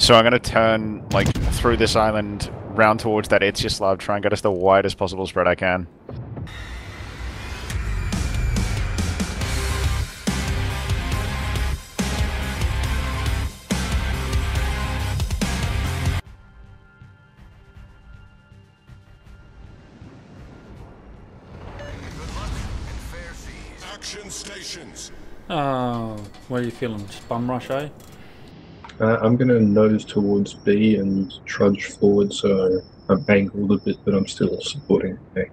So I'm gonna turn like through this island, round towards that Izyaslav, try and get us the widest possible spread I can. Action stations. Oh, where are you feeling? Just bum rush, eh? Uh, I'm going to nose towards B and trudge forward, so I'm angled a bit, but I'm still supporting A.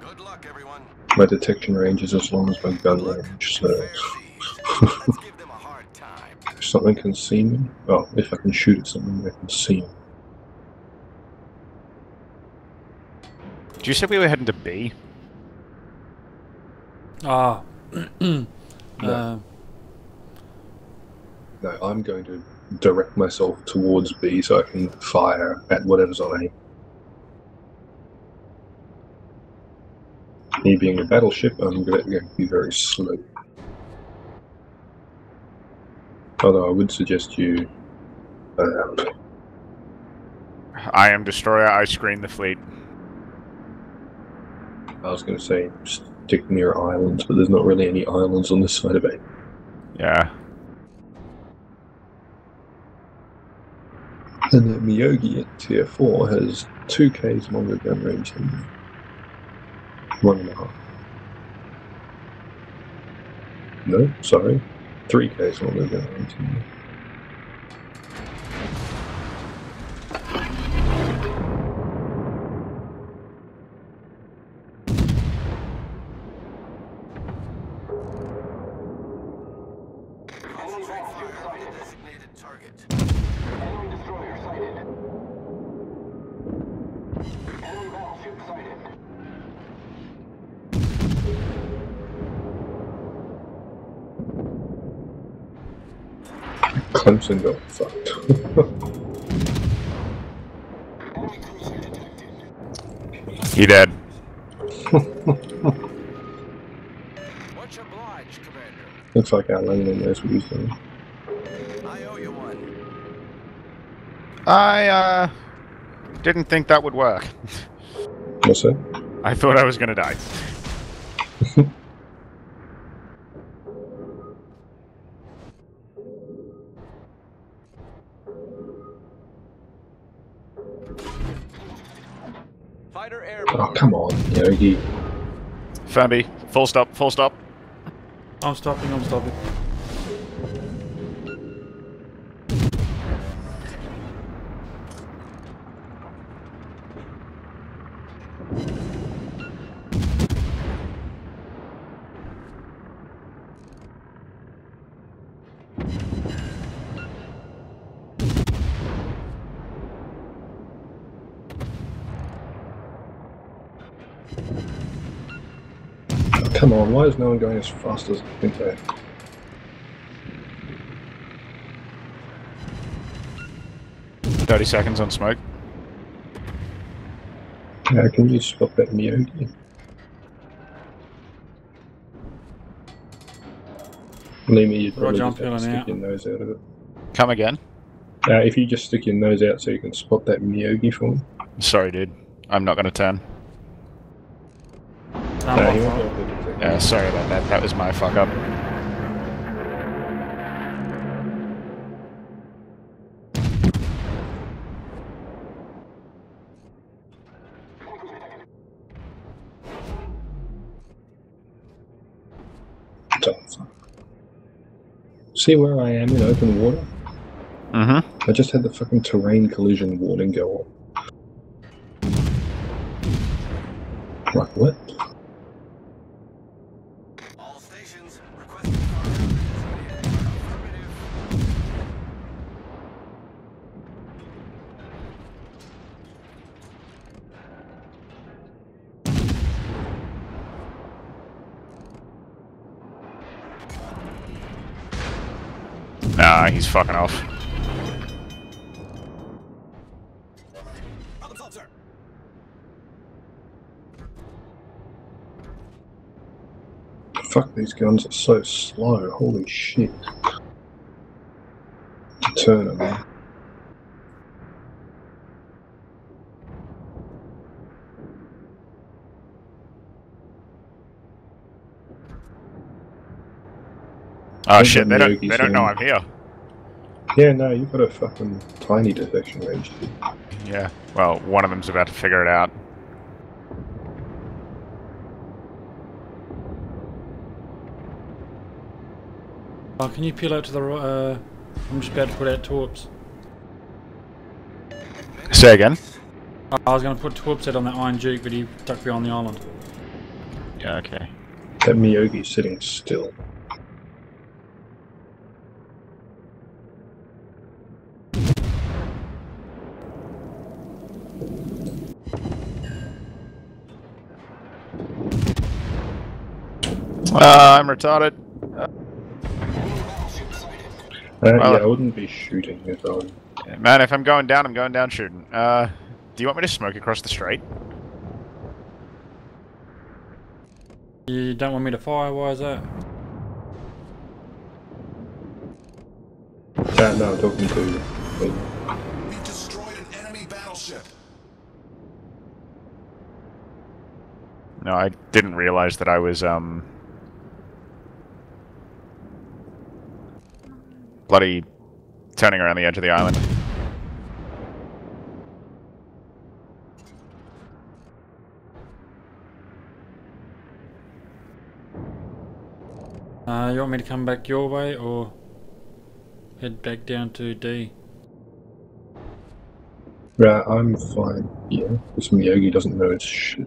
Good luck, everyone. My detection range is as long as my gun range, so Fair seas. Let's give them a hard time. if something can see me, well, if I can shoot at something, they can see me. Did you say we were heading to B? Ah. uh, No, I'm going to direct myself towards B so I can fire at whatever's on A. Me being a battleship, I'm going to be very slow. Although I would suggest you. Uh, I am destroyer. I screen the fleet. I was going to say stick near islands, but there's not really any islands on this side of A. Yeah. And the Myogi at tier 4 has 2k's longer gun range than me. One and a half. No, sorry. 3k's longer gun range than me. Target. Enemy destroyer sighted. Enemy battleship sighted. Clemson got fucked. Enemy cruiser. He dead. Much obliged, Commander. Looks like our landing knows what he's I uh didn't think that would work. What's that? I thought I was gonna die. Oh, come on, Yogi. Firmbie, full stop, full stop. I'm stopping, I'm stopping. Come on, why is no one going as fast as I think they? Thirty seconds on smoke. Yeah, can you spot that Myogi? Believe me, you'd probably Roger, just I'm have to feeling stick your nose out of it. Come again. Uh, if you just stick your nose out so you can spot that Myogi for me. Sorry, dude. I'm not gonna turn. I'm No, off, he won't right? be able to detect Yeah, sorry about that. That was my fuck up. See where I am in open water? Mm-hmm. I just had the fucking terrain collision warning go on. Like what? All stations. Requesting fire on the designated target. Affirmative. Nah, he's fucking off. Fuck, these guns are so slow. Holy shit. turn, I mean. Oh shit, a they don't, they don't know. I'm here. Yeah, no, you've got a fucking tiny detection range. Yeah, well, one of them's about to figure it out. Oh, can you peel out to the right? Uh, I'm just about to put out torps. Say again? I was going to put torps out on that Iron Duke, but he stuck behind the island. Yeah, okay. That Myogi's sitting still. Uh, I'm retarded. Uh, Well- yeah, I wouldn't be shooting if I was. Man, if I'm going down, I'm going down shooting. Uh, do you want me to smoke across the street? You don't want me to fire? Why is that? Uh, no, I'm talking to. We've destroyed an enemy battleship. No, I didn't realize that I was, um... Bloody turning around the edge of the island. Uh, you want me to come back your way or head back down to D? Right, I'm fine. Yeah, this Myogi doesn't know it's shit.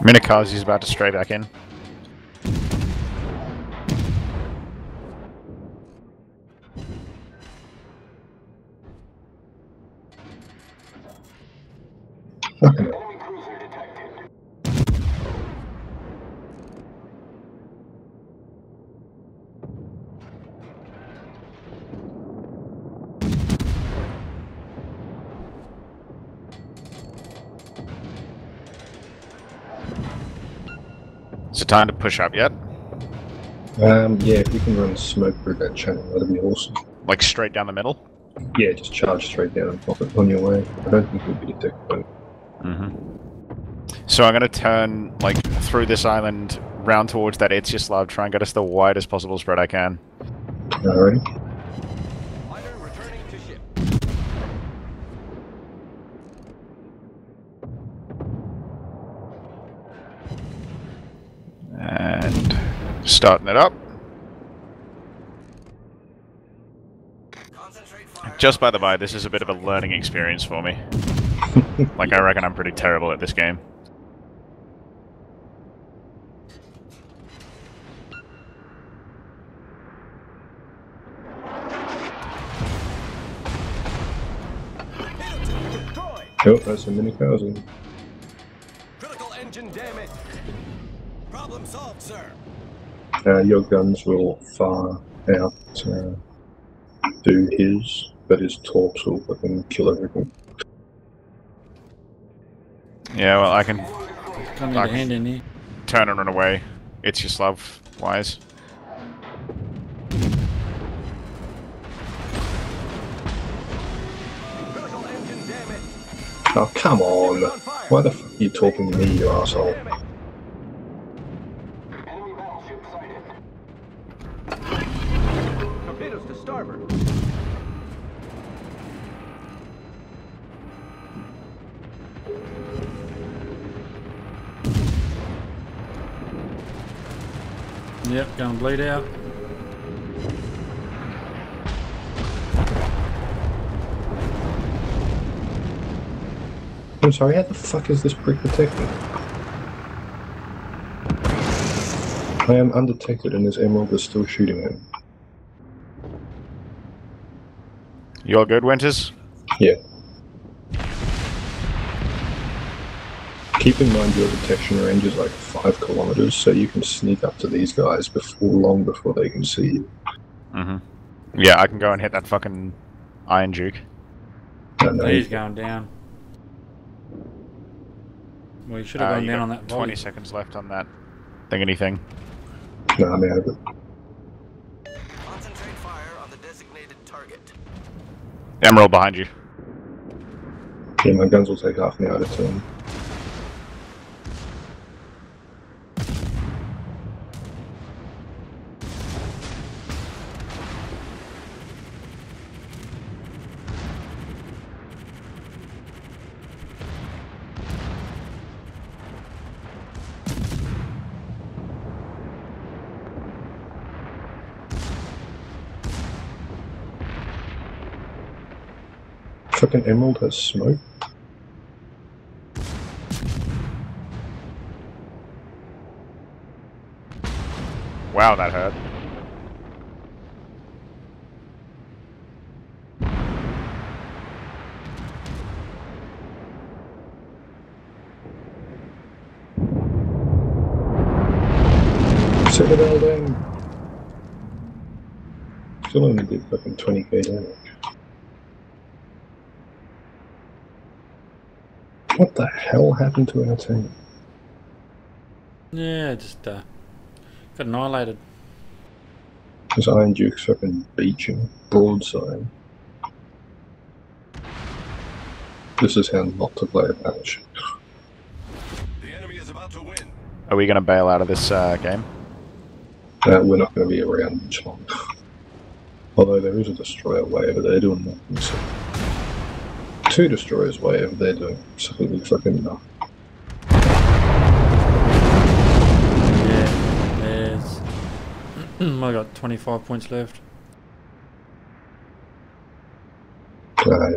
Minekaze's about to stray back in. Is it time to push up yet? Um, yeah, if you can run smoke through that channel, that'd be awesome. Like straight down the middle? Yeah, just charge straight down and pop it on your way. I don't think you'll be detected. Mm-hmm. So I'm gonna turn, like, through this island, round towards that Izyaslav, try and get us the widest possible spread I can. Alright. Starting it up. Just by the by, this is a bit of a learning experience for me. Like, I reckon I'm pretty terrible at this game. Destroyed. Oh, that's a Minekaze. Critical engine damage. Problem solved, sir. Uh, your guns will fire out uh, do his, but his torps will fucking kill everything. Yeah, well, I can Don't need Fuck. a hand in here. turn and run away. It's wise. Critical wise. Oh, come on! Why the fuck are you talking to me, you asshole? Yep, gonna bleed out. I'm sorry, how the fuck is this prick detected? I am undetected and this emerald is still shooting him. You all good, Winters? Yeah. Keep in mind your detection range is like 5 kilometers, so you can sneak up to these guys before long before they can see you. Mm-hmm. Yeah, I can go and hit that fucking Iron Duke. No, no, He's going down. Well, you should have Uh, gone down on that 20 seconds left on that thingity thing. no, I'm out of it. Concentrate fire on the designated target. Emerald behind you. Yeah, my guns will take half an hour to turn. Fucking Emerald has smoke. Wow, that hurt. Set it all down. Still only did fucking 20k damage. What the hell happened to our team? Yeah, just uh, got annihilated. This Iron Duke's fucking beaching broadside. This is how not to play a match. The enemy is about to win. Are we going to bail out of this uh, game? Uh, we're not going to be around much longer. Although there is a destroyer way over there doing nothing. So. Two destroyers way over there doing absolutely fucking nothing. Yeah, there's. I got 25 points left. Uh,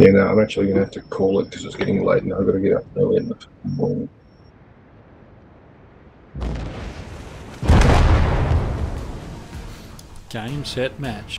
yeah, no, I'm actually going to have to call it because it's getting late and I've got to get up early in the morning. Game, set, match.